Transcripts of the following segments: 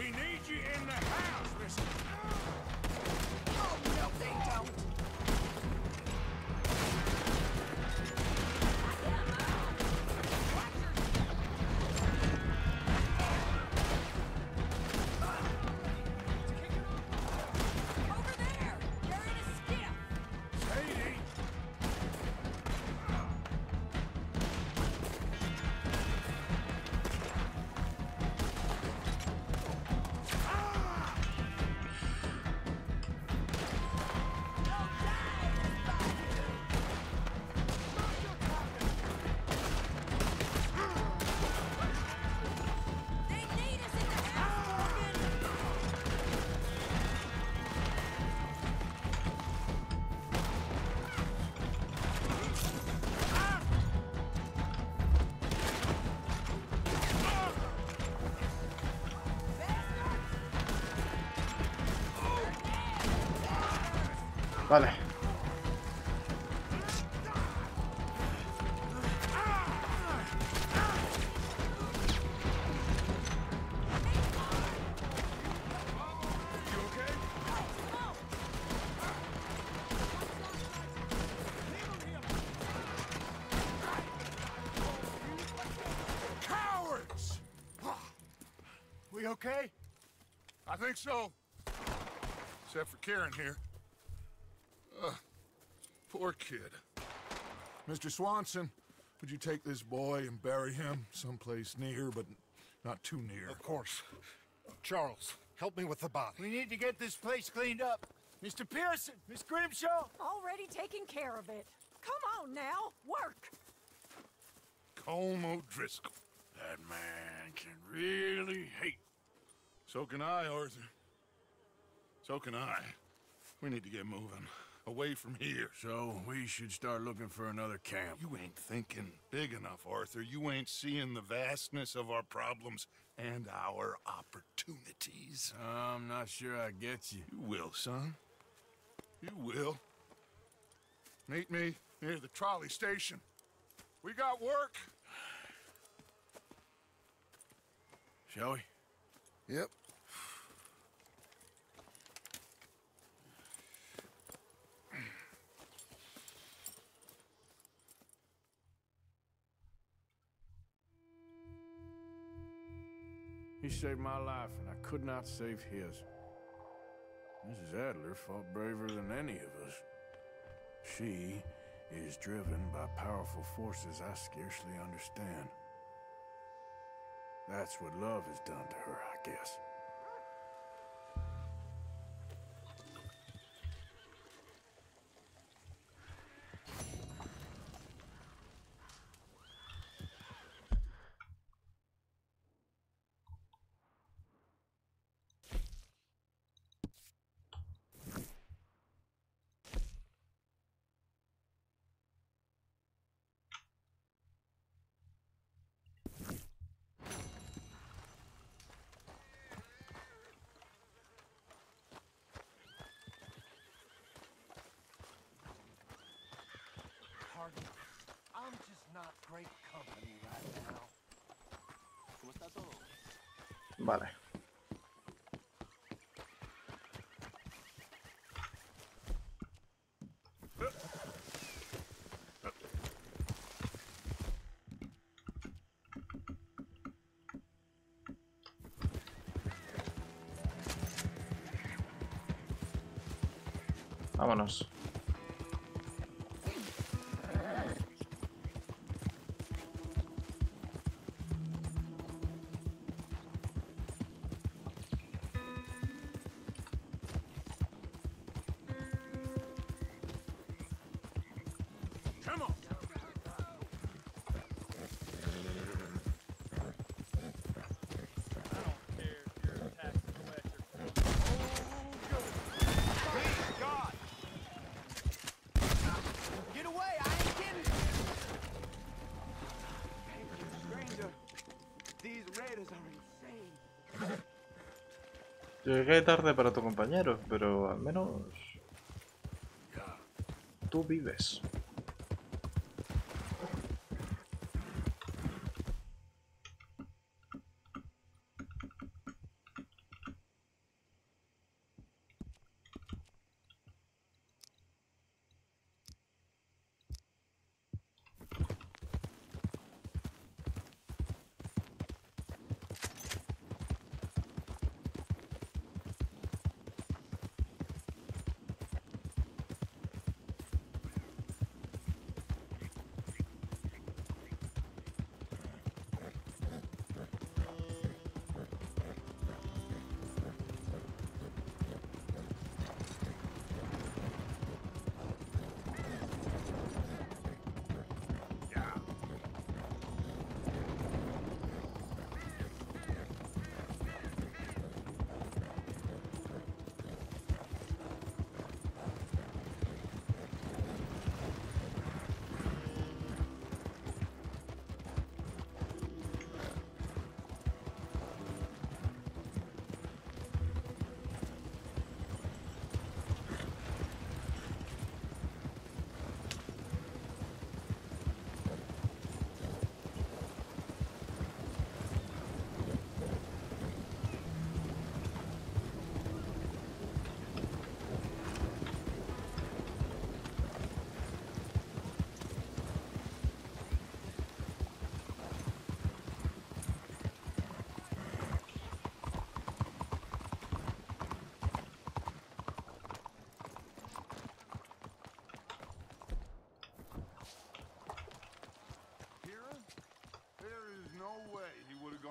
We need you in the house, Mister. Vale. Okay? I think so. Except for Karen here. Ugh, poor kid. Mr. Swanson, would you take this boy and bury him someplace near, but not too near? Of course. Charles, help me with the body. We need to get this place cleaned up. Mr. Pearson, Miss Grimshaw. Already taking care of it. Come on now, work. Colm O'Driscoll. That man can really hate. So can I, Arthur. So can I. We need to get moving. Away from here. So we should start looking for another camp. You ain't thinking big enough, Arthur. You ain't seeing the vastness of our problems and our opportunities. I'm not sure I get you. You will, son. You will. Meet me near the trolley station. We got work. Shall we? Yep. He saved my life, and I could not save his. Mrs. Adler fought braver than any of us. She is driven by powerful forces I scarcely understand. That's what love has done to her, I guess. Vale. Vámonos. Llegué tarde para tu compañero, pero al menos tú vives.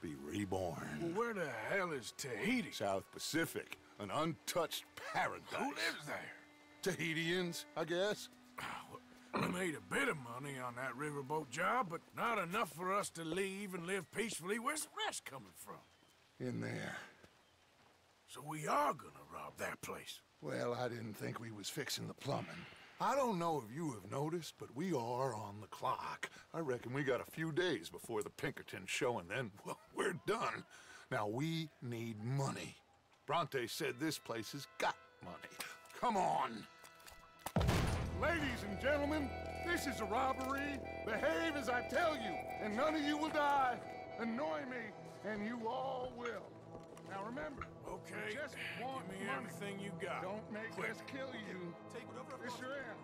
be reborn. Well, where the hell is Tahiti? South Pacific, an untouched paradise. Who lives there? Tahitians, I guess. Ah, we made a bit of money on that riverboat job, but not enough for us to leave and live peacefully. Where's the rest coming from? In there. So we are gonna rob that place. Well, I didn't think we was fixing the plumbing. I don't know if you have noticed, but we are on the clock. I reckon we got a few days before the Pinkerton show, and then, well, we're done. Now, we need money. Bronte said this place has got money. Come on. Ladies and gentlemen, this is a robbery. Behave as I tell you, and none of you will die. Annoy me, and you all will. Now remember, Okay, just want give me money. everything you got. Don't make Quick. us kill you. Mr. M,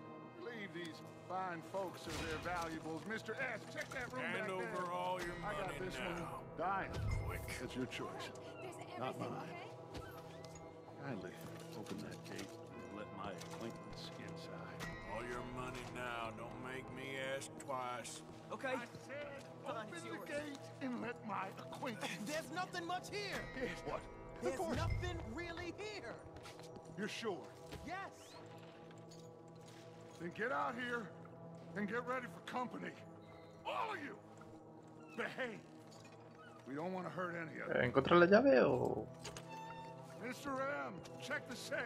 leave these fine folks to their valuables. Mr. S, check that room Hand back over there. all your money I got money this one. now. Dying. Quick. It's your choice. There's Not mine. okay? Kindly open that gate and let my acquaintance inside. All your money now. Don't make me ask twice. Okay. I said, Fine, open it's the yours. gate and let my acquaintance. There's nothing much here. what? There's of nothing really here. You're sure? Yes. Then get out here and get ready for company. All of you. Behave. We don't want to hurt any of you. Eh, ¿Encontrar la llave o...? Mr. M, check the safe.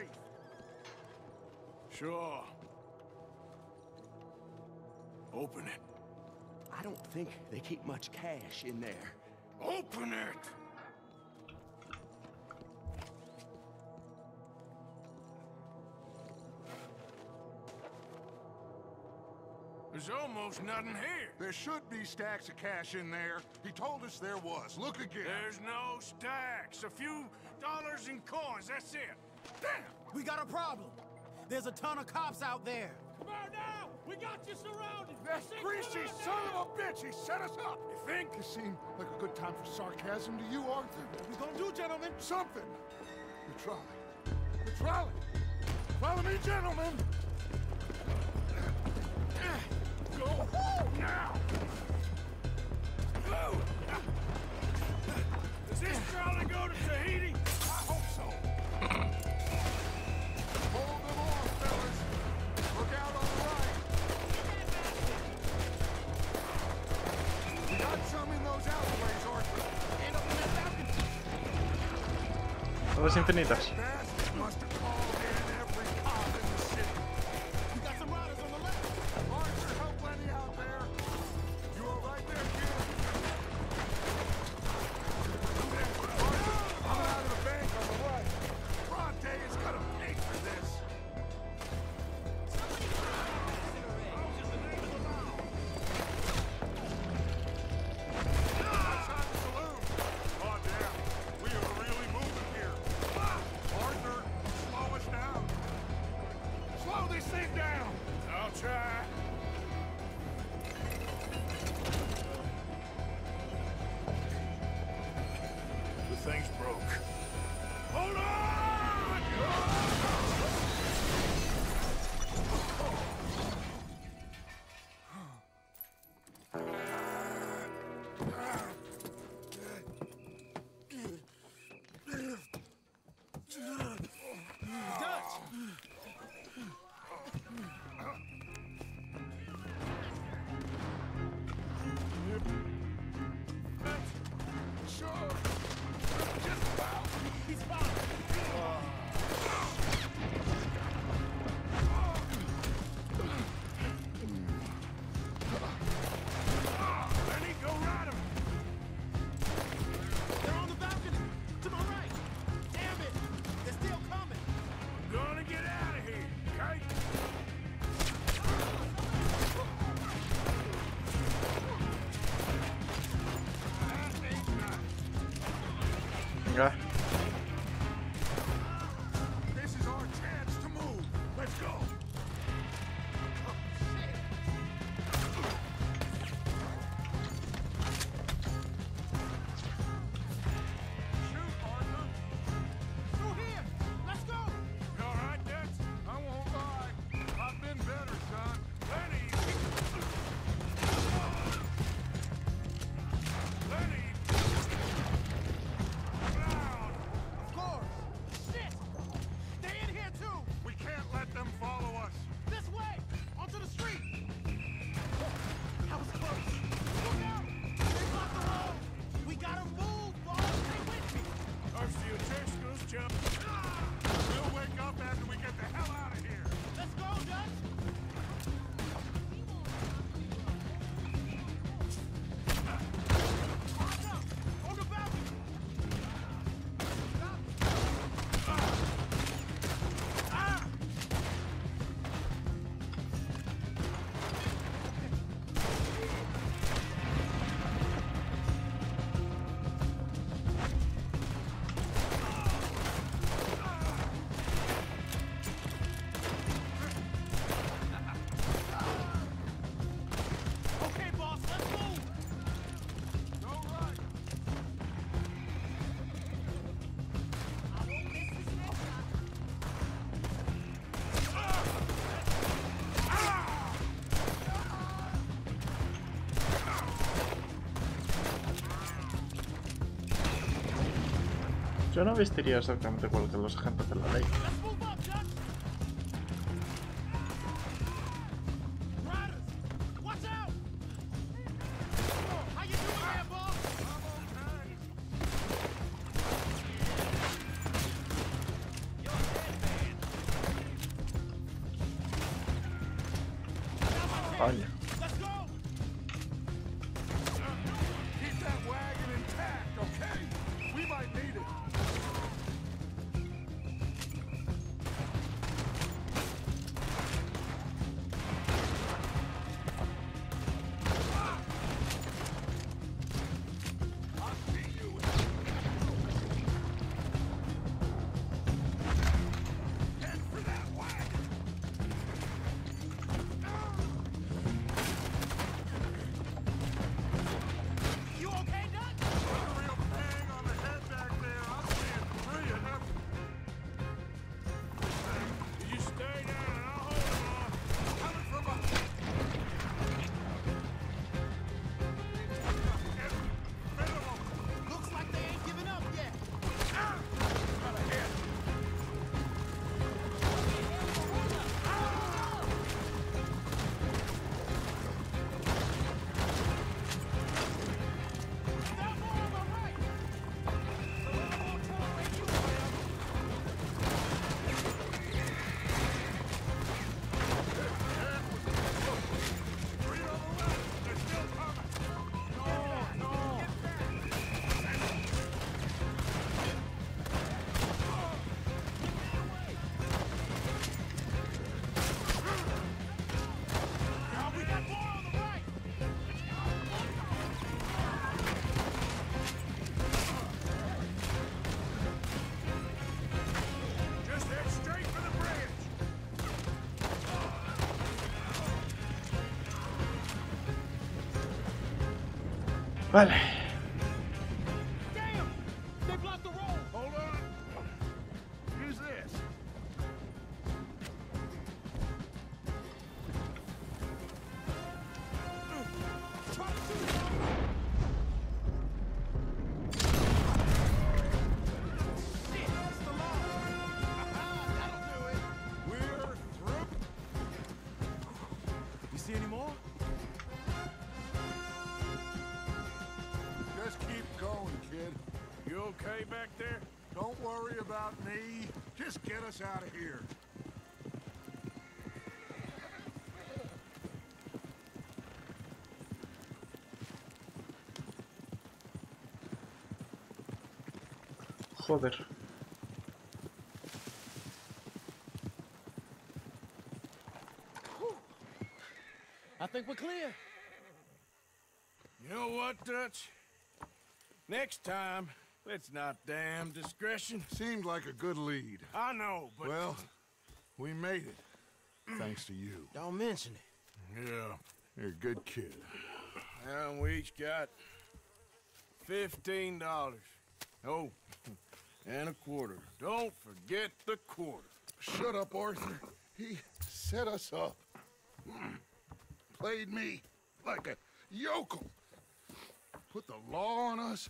Sure. Open it. I don't think they keep much cash in there. Open it! There's almost nothing here. There should be stacks of cash in there. He told us there was. Look again. There's no stacks. A few dollars in coins, that's it. Damn! We got a problem. There's a ton of cops out there. Come on now! We got you surrounded! That greasy son of a bitch, he set us up. You think? This seemed like a good time for sarcasm to you, Arthur. What we gonna do, gentlemen? Something. The trolley. The trolley. Follow me, gentlemen. Go now. Go! Does this trolley go to Tahiti? Todas infinitas. Yo no vestiría exactamente igual que los agentes de la ley. Vaya. Vale. Get us out of here. Joder. I think we're clear. You know what, Dutch? Next time, let's not damn discretion. Seemed like a good lead. I know, but... Well, we made it. Thanks to you. Don't mention it. Yeah. You're a good kid. And we each got fifteen dollars. Oh, and a quarter. Don't forget the quarter. Shut up, Arthur. He set us up. Played me like a yokel. Put the law on us.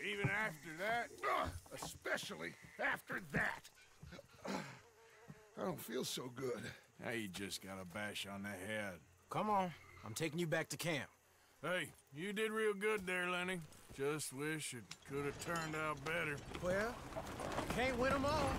Even after that? Ugh, especially after that. I don't feel so good. Now you just got a bash on the head. Come on. I'm taking you back to camp. Hey, you did real good there, Lenny. Just wish it could have turned out better. Well, can't win them all.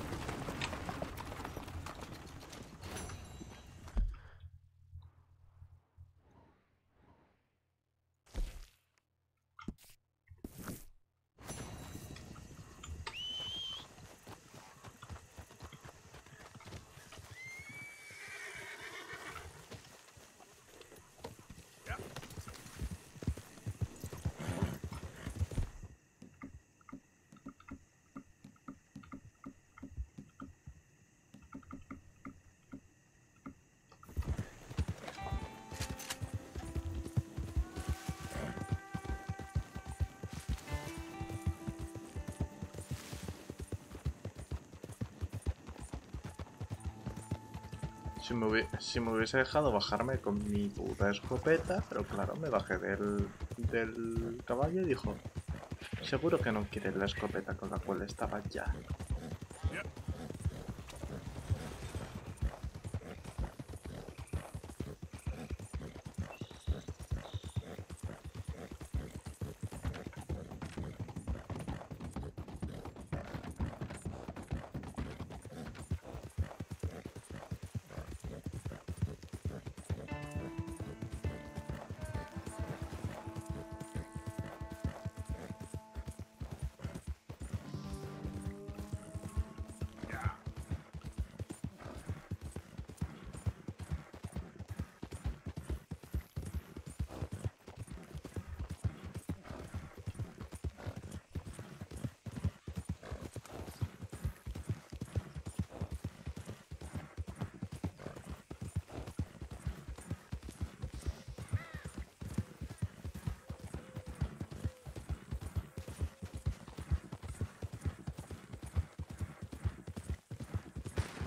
Si me, hubiese dejado bajarme con mi puta escopeta, pero claro, me bajé del, del caballo y dijo, seguro que no quieres la escopeta con la cual estaba ya.